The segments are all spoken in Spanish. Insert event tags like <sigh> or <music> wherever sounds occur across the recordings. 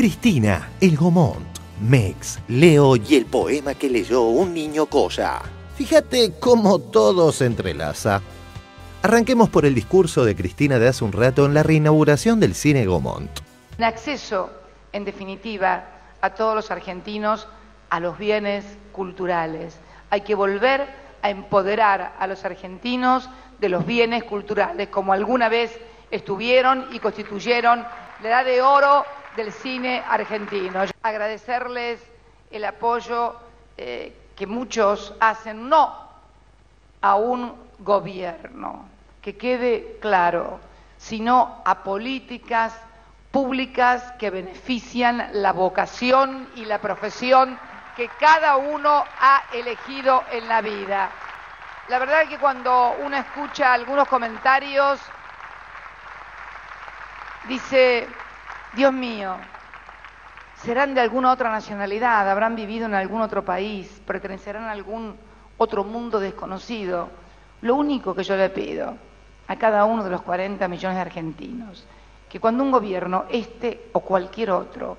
Cristina, el Gomont, Mex, Leo y el poema que leyó un niño cosa. Fíjate cómo todo se entrelaza. Arranquemos por el discurso de Cristina de hace un rato en la reinauguración del cine Gomont. En acceso, en definitiva, a todos los argentinos a los bienes culturales. Hay que volver a empoderar a los argentinos de los bienes culturales, como alguna vez estuvieron y constituyeron la edad de oro del cine argentino. Agradecerles el apoyo eh, que muchos hacen, no a un gobierno, que quede claro, sino a políticas públicas que benefician la vocación y la profesión que cada uno ha elegido en la vida. La verdad es que cuando uno escucha algunos comentarios, dice, Dios mío, serán de alguna otra nacionalidad, habrán vivido en algún otro país, pertenecerán a algún otro mundo desconocido. Lo único que yo le pido a cada uno de los 40 millones de argentinos, que cuando un gobierno, este o cualquier otro,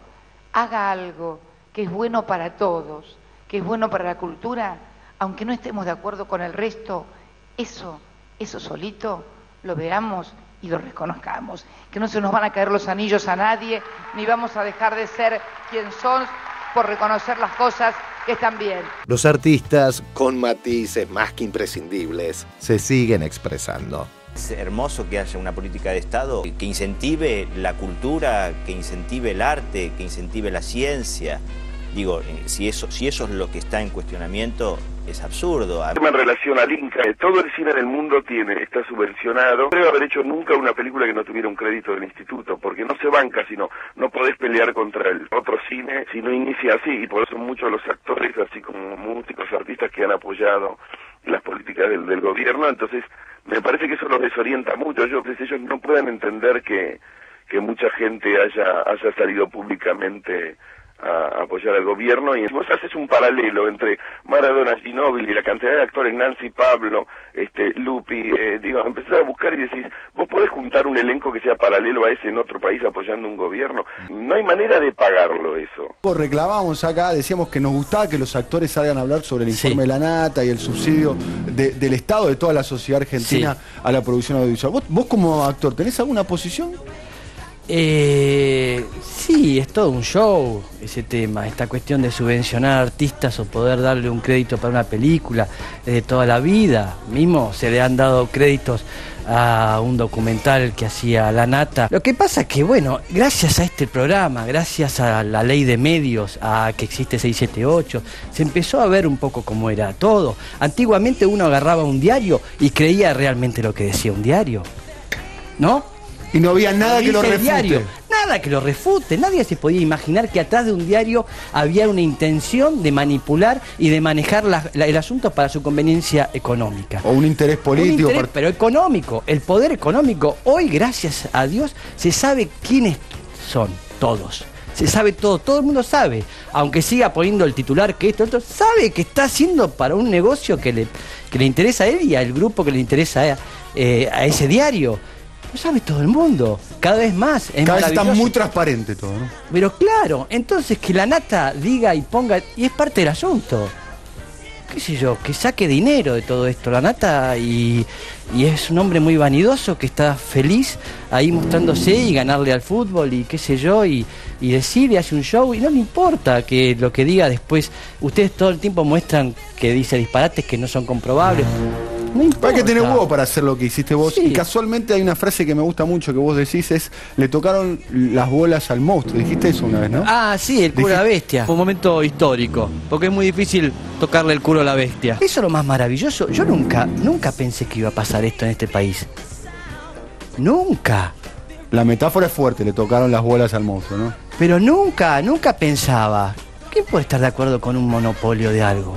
haga algo que es bueno para todos, que es bueno para la cultura, aunque no estemos de acuerdo con el resto, eso, eso solito, lo veamos y lo reconozcamos. Que no se nos van a caer los anillos a nadie, ni vamos a dejar de ser quien son por reconocer las cosas que están bien. Los artistas, con matices más que imprescindibles, se siguen expresando. Es hermoso que haya una política de Estado que incentive la cultura, que incentive el arte, que incentive la ciencia. Digo, eh, si eso, si eso es lo que está en cuestionamiento, es absurdo. En relación al Inca, todo el cine del mundo tiene, está subvencionado. No creo haber hecho nunca una película que no tuviera un crédito del instituto, porque no se banca, sino no podés pelear contra el otro cine si no inicia así, y por eso muchos los actores, así como músicos, artistas que han apoyado las políticas del, gobierno, entonces me parece que eso los desorienta mucho. Yo, que ellos no pueden entender que, que mucha gente haya, haya salido públicamente a apoyar al gobierno y vos haces un paralelo entre Maradona, Ginóbili, la cantidad de actores, Nancy Pablo, este, Lupi, eh, digo, empezás a buscar y decís, vos podés juntar un elenco que sea paralelo a ese en otro país apoyando un gobierno. No hay manera de pagarlo eso. Reclamábamos acá, decíamos que nos gustaba que los actores salgan a hablar sobre el informe de la nata y el subsidio del Estado, de toda la sociedad argentina a la producción audiovisual. ¿Vos, ¿Vos como actor tenés alguna posición? Eh, sí, es todo un show ese tema, esta cuestión de subvencionar artistas o poder darle un crédito para una película de toda la vida. Mismo se le han dado créditos a un documental que hacía La Nata. Lo que pasa es que, bueno, gracias a este programa, gracias a la ley de medios, a que existe 678, se empezó a ver un poco cómo era todo. Antiguamente uno agarraba un diario y creía realmente lo que decía un diario. ¿No? Y no había nada que lo refute. Nada que lo refute. Nadie se podía imaginar que atrás de un diario había una intención de manipular y de manejar el asunto para su conveniencia económica. O un interés político. Pero económico. El poder económico. Hoy, gracias a Dios, se sabe quiénes son todos. Se sabe todo, todo el mundo sabe, aunque siga poniendo el titular que esto, esto, sabe que está haciendo para un negocio que le, le interesa a él y al grupo que le interesa a, eh, a ese diario. Lo sabe todo el mundo, cada vez más. Es cada vez está muy transparente todo, ¿no? Pero claro, entonces que la nata diga y ponga, y es parte del asunto. Qué sé yo, que saque dinero de todo esto, la nata, y, y es un hombre muy vanidoso que está feliz ahí mostrándose y ganarle al fútbol y qué sé yo, y, y decide, hace un show, y no le importa que lo que diga después, ustedes todo el tiempo muestran que dice disparates que no son comprobables. No Hay que tener huevo para hacer lo que hiciste vos. Y casualmente hay una frase que me gusta mucho que vos decís es, le tocaron las bolas al monstruo. Dijiste eso una vez, ¿no? Ah, sí, el culo de la bestia. Fue un momento histórico, porque es muy difícil tocarle el culo a la bestia. Eso es lo más maravilloso. Yo nunca, nunca pensé que iba a pasar esto en este país. Nunca. La metáfora es fuerte, le tocaron las bolas al monstruo, ¿no? Pero nunca, nunca pensaba. ¿Quién puede estar de acuerdo con un monopolio de algo?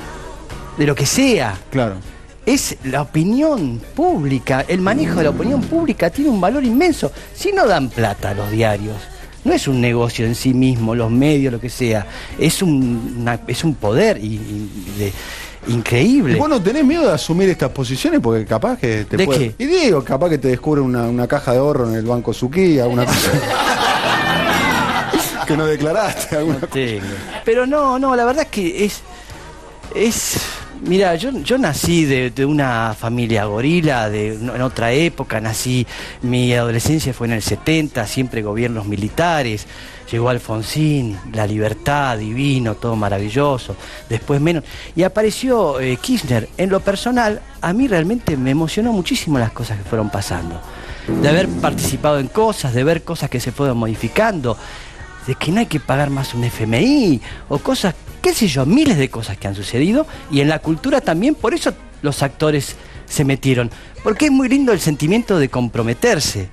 De lo que sea. Claro es la opinión pública, el manejo de la opinión pública tiene un valor inmenso. Si no dan plata a los diarios, no es un negocio en sí mismo, los medios, lo que sea, es un, es un poder increíble. ¿Vos no tenés miedo de asumir estas posiciones? Porque capaz que te ¿De qué? Y digo, capaz que te descubre una, caja de ahorro en el Banco Suquía, una <laughs> cosa... que no declaraste alguna No tengo. Pero no, no, la verdad es que es. Es. Mira, yo, yo nací de, de una familia gorila, de, en otra época, nací, mi adolescencia fue en el 70, siempre gobiernos militares, llegó Alfonsín, la libertad, divino, todo maravilloso, después menos, y apareció eh, Kirchner. En lo personal, a mí realmente me emocionó muchísimo las cosas que fueron pasando, de haber participado en cosas, de ver cosas que se fueron modificando, de que no hay que pagar más un FMI o cosas, qué sé yo, miles de cosas que han sucedido y en la cultura también, por eso los actores se metieron, porque es muy lindo el sentimiento de comprometerse,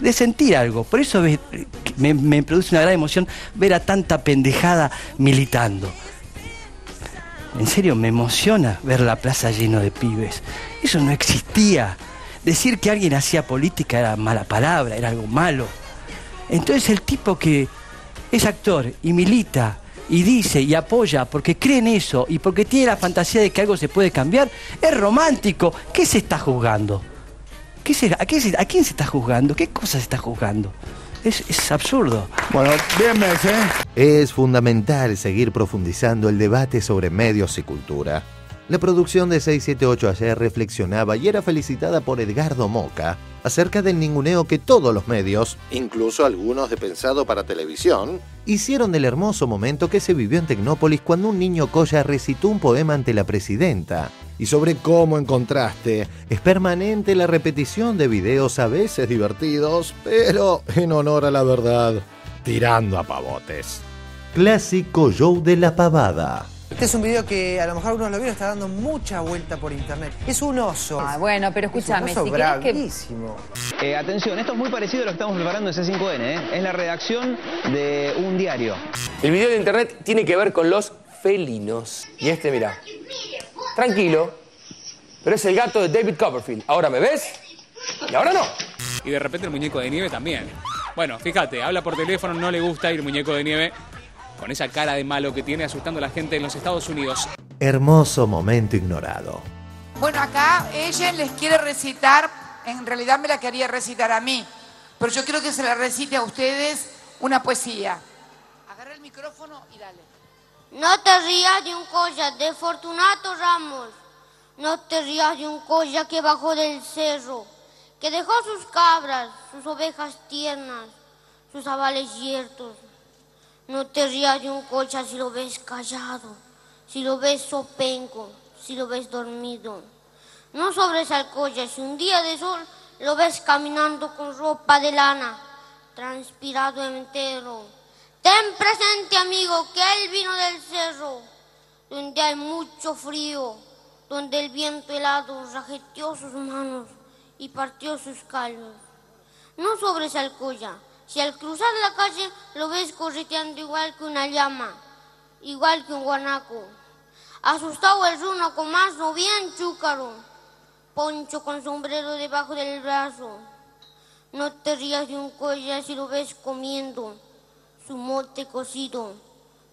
de sentir algo, por eso me produce una gran emoción ver a tanta pendejada militando. En serio, me emociona ver la plaza lleno de pibes. Eso no existía. Decir que alguien hacía política era mala palabra, era algo malo. Entonces el tipo que es actor y milita y dice y apoya porque cree en eso y porque tiene la fantasía de que algo se puede cambiar, es romántico. ¿Qué se está juzgando? ¿Qué será? ¿A, qué se- a quién se está juzgando? ¿Qué cosa se está juzgando? Es, es absurdo. Bueno, bien, Mes, ¿eh? Es fundamental seguir profundizando el debate sobre medios y cultura. La producción de 678 ayer reflexionaba y era felicitada por Edgardo Moca acerca del ninguneo que todos los medios, incluso algunos de pensado para televisión, hicieron del hermoso momento que se vivió en Tecnópolis cuando un niño Coya recitó un poema ante la presidenta. Y sobre cómo en contraste es permanente la repetición de videos a veces divertidos, pero en honor a la verdad, tirando a pavotes. Clásico show de la pavada. Este es un video que a lo mejor algunos lo vieron, está dando mucha vuelta por internet. Es un oso. Ah, bueno, pero Es un escúchame, oso si querés que... bravísimo. Eh, atención, esto es muy parecido a lo que estamos preparando en C5N, ¿eh? Es la redacción de un diario. El video de internet tiene que ver con los felinos. Y este, mira. Tranquilo. Pero es el gato de David Copperfield. ¿Ahora me ves? Y ahora no. Y de repente el muñeco de nieve también. Bueno, fíjate, habla por teléfono, no le gusta ir muñeco de nieve con esa cara de malo que tiene asustando a la gente en los Estados Unidos. Hermoso momento ignorado. Bueno, acá ella les quiere recitar, en realidad me la quería recitar a mí, pero yo quiero que se la recite a ustedes una poesía. Agarra el micrófono y dale. No te rías de un colla de Fortunato Ramos. No te rías de un colla que bajó del cerro, que dejó sus cabras, sus ovejas tiernas, sus avales yertos. No te rías de un colla si lo ves callado, si lo ves sopenco, si lo ves dormido. No sobres al si un día de sol lo ves caminando con ropa de lana, transpirado entero. Ten presente, amigo, que él vino del cerro, donde hay mucho frío, donde el viento helado rajeteó sus manos y partió sus callos. No sobres al si al cruzar la calle lo ves correteando igual que una llama, igual que un guanaco. Asustado el runo con mazo bien chúcaro, poncho con sombrero debajo del brazo. No te rías de un colla si lo ves comiendo su mote cocido,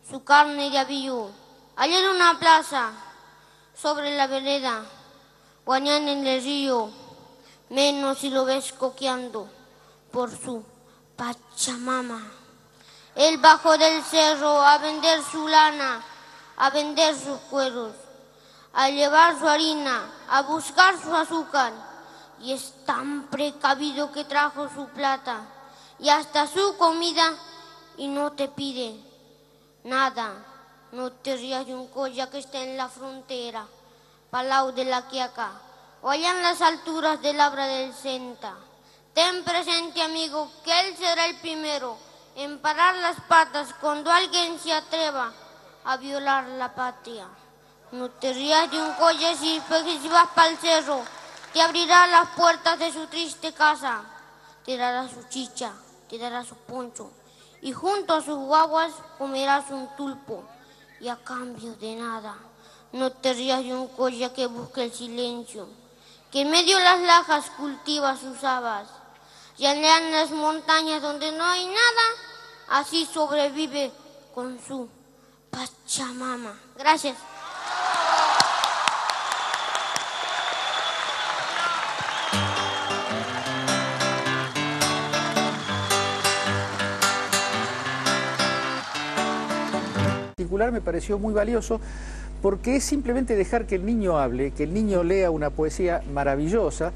su carne de avío. Allá en una plaza, sobre la vereda, guañán en el río, menos si lo ves coqueando por su Pachamama. Él bajó del cerro a vender su lana, a vender sus cueros, a llevar su harina, a buscar su azúcar. Y es tan precavido que trajo su plata y hasta su comida y no te pide nada. No te rías de un colla que está en la frontera, Palau de la Quiaca, o allá en las alturas del Abra del Senta. Ten presente, amigo, que él será el primero en parar las patas cuando alguien se atreva a violar la patria. No te rías de un si, si vas para el cerro, te abrirá las puertas de su triste casa, te dará su chicha, te dará su poncho, y junto a sus guaguas comerás un tulpo, y a cambio de nada. No te rías de un colla que busca el silencio, que en medio de las lajas cultiva sus habas, en las montañas donde no hay nada, así sobrevive con su Pachamama. Gracias. me pareció muy valioso porque es simplemente dejar que el niño hable, que el niño lea una poesía maravillosa,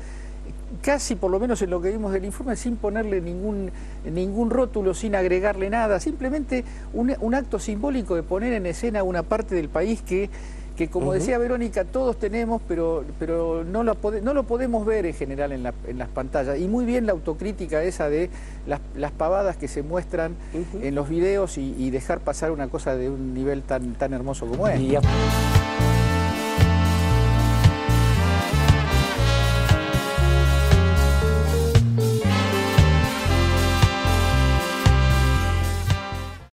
casi por lo menos en lo que vimos del informe, sin ponerle ningún, ningún rótulo, sin agregarle nada, simplemente un, un acto simbólico de poner en escena una parte del país que que como decía Verónica, todos tenemos, pero, pero no, lo no lo podemos ver en general en, las pantallas. Y muy bien la autocrítica esa de las, pavadas que se muestran en los videos y, dejar pasar una cosa de un nivel tan, tan hermoso como es.